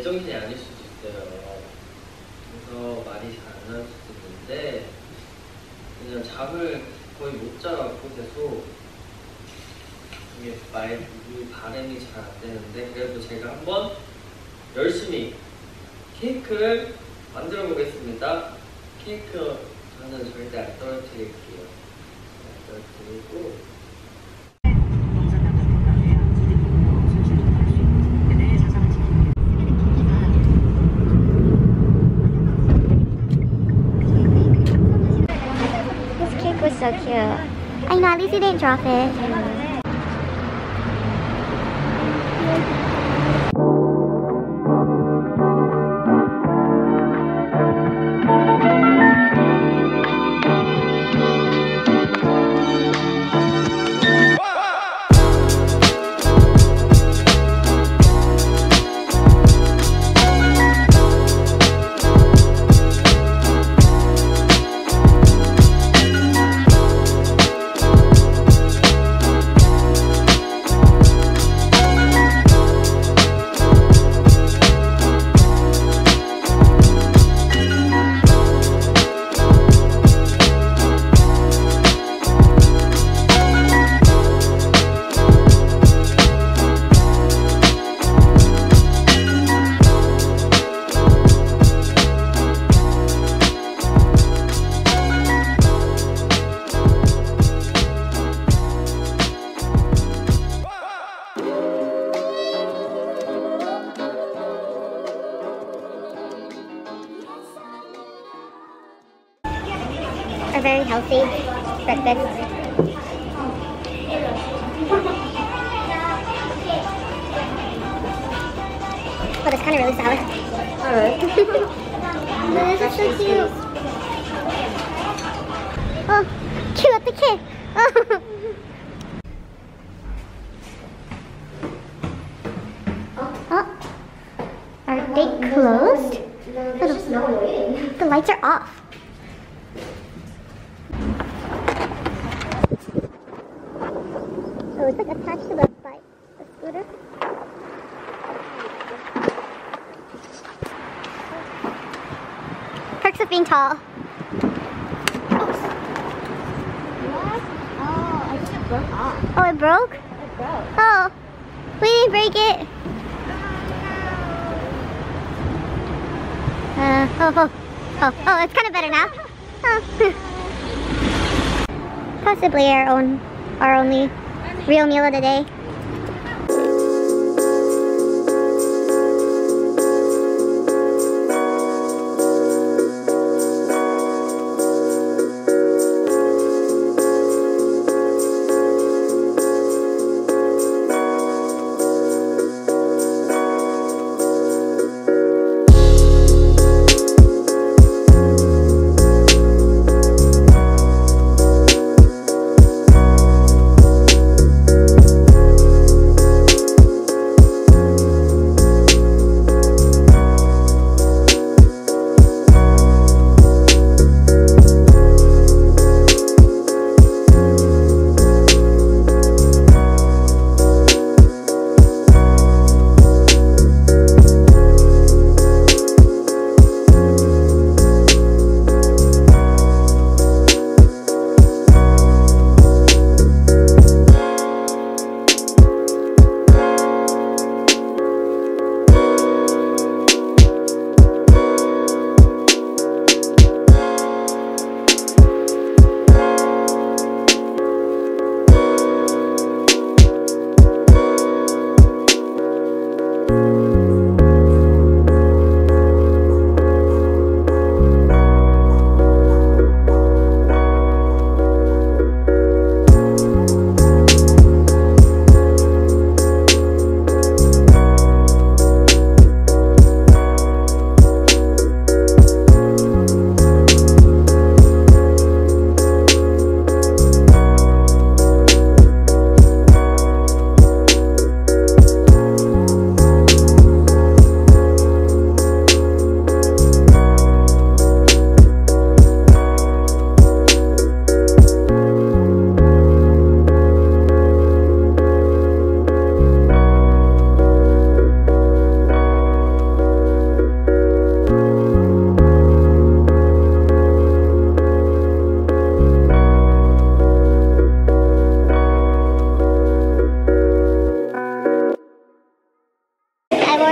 제정신이 아닐 수도 있어요. 그래서 말이 잘 안 나올 수도 있는데 그냥 잠을 거의 못 자고 계속 이게 말이 발음이 잘 안 되는데 그래도 제가 한번 열심히 케이크를 만들어 보겠습니다. 케이크 저는 절대 안 떨어뜨릴게요. Cute. I know, at least you didn't drop it. A very healthy breakfast. Oh, that's kind of really sour. Alright. this is so cute. Oh, cute, the kid. Oh. Oh. Are they closed? No one waiting. The lights are off. Oh, it's like attached to the bike, the scooter. Perks of being tall. Oh, it broke. Oh, it broke? It broke. Oh, we didn't break it. Uh, oh, oh, oh, oh, it's kind of better now. Oh. Possibly our own, our only real meal of the day.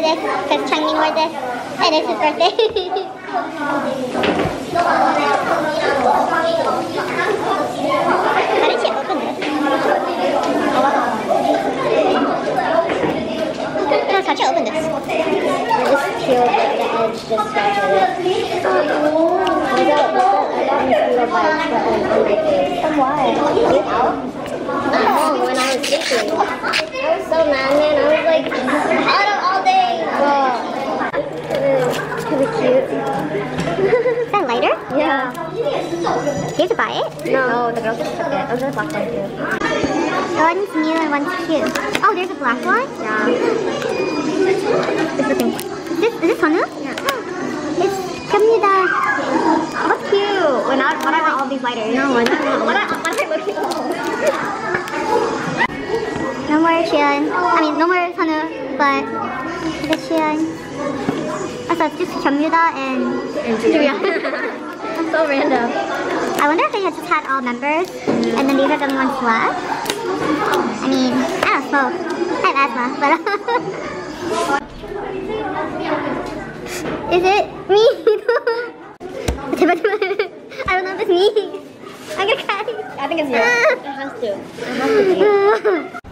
This because wore this, and it's his birthday. How did she open this? No, how'd you open this? I just peeled the, the edge, just scratch it. What's that? What's that? I mosquito bites that went on. From what? You out? Oh, when I was sleeping. I was so mad, man. I was like, auto all day. Wow. It's kind of cute. Is that lighter? Yeah. Do you to buy it? No. Oh, the girls just took it. Those are the black one too. Oh, one's new and one's cute. Oh, there's a black one? Yeah. It's the pink. one. This, is this Hana? Yeah. It's Kamida. What's cute? When I, when I want all these lighters. No, when I, when I, when I look at No more Xian. I mean, no more Hana, but it's Xian. I thought just Kamida and... And Julia. so random. I wonder if they had just had all members, and then these are the ones left. I mean, I don't smoke. I have asthma, but... Is it me? I don't know if it's me. I'm gonna cry. I think it's you. it has to. It has to be.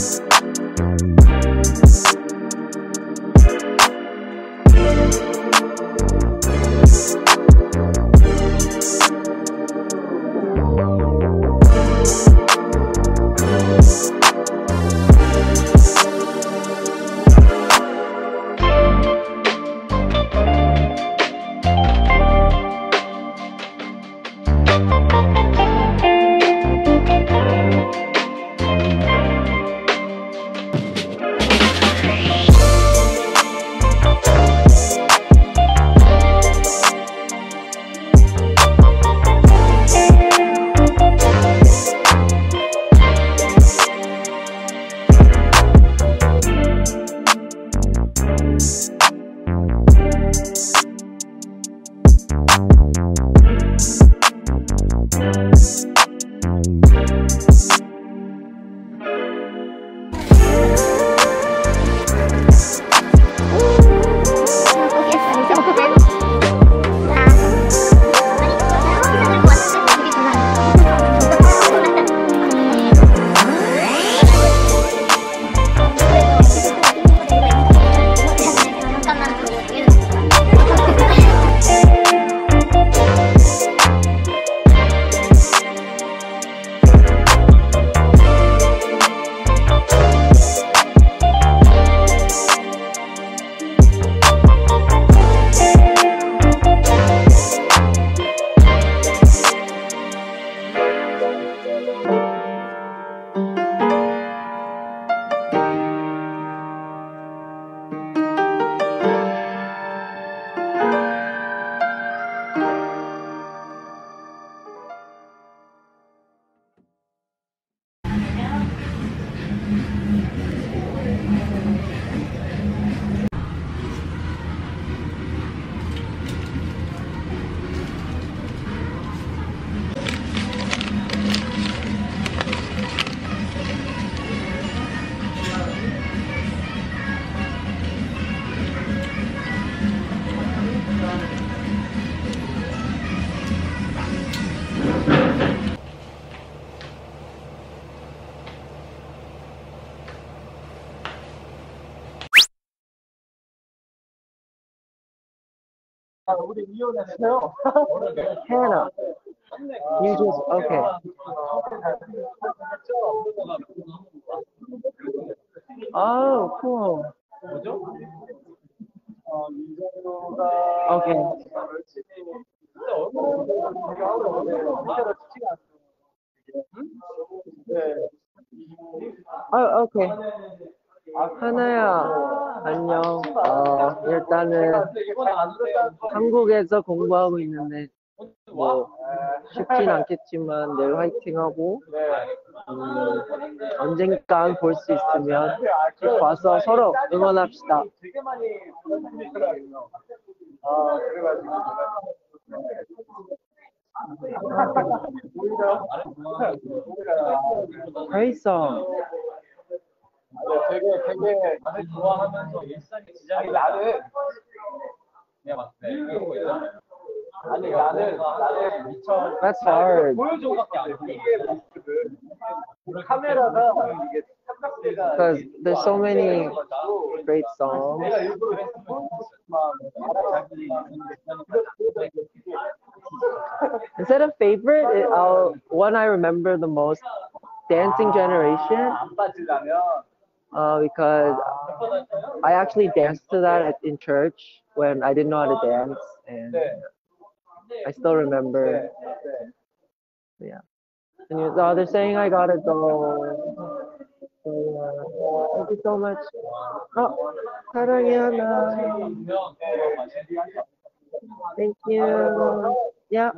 Peace. 아, 우리 이혼했어요. Hannah. You just okay. Oh, cool. Okay. Oh, okay. 하나야. 안녕. 어, 일단은 한국에서 공부하고 있는데 뭐 쉽진 않겠지만 내일 화이팅하고 음, 언젠간 볼 수 있으면 꼭 와서 서로 응원합시다. 아, 그래가 되게, 되게 다들 좋아하면서 일상에 지장이 나는 내가 봤을 때 그런 거 있잖아. 아니 나는 나는 미쳐 That's hard. 보여줘밖에 안 돼. 이게 모습을 카메라가 이게 삼각대가 Because there's so many great songs. 내가 일부러 했으면 막 자기 Instead of favorite, it, I'll, one I remember the most, Dancing Generation, 안 빠지려면 Uh, because I actually danced to that in church when I didn't know how to dance, and I still remember. Yeah. And oh, they're saying I gotta go. So, uh, thank you so much. Oh, Sarayana. Thank you. Yeah.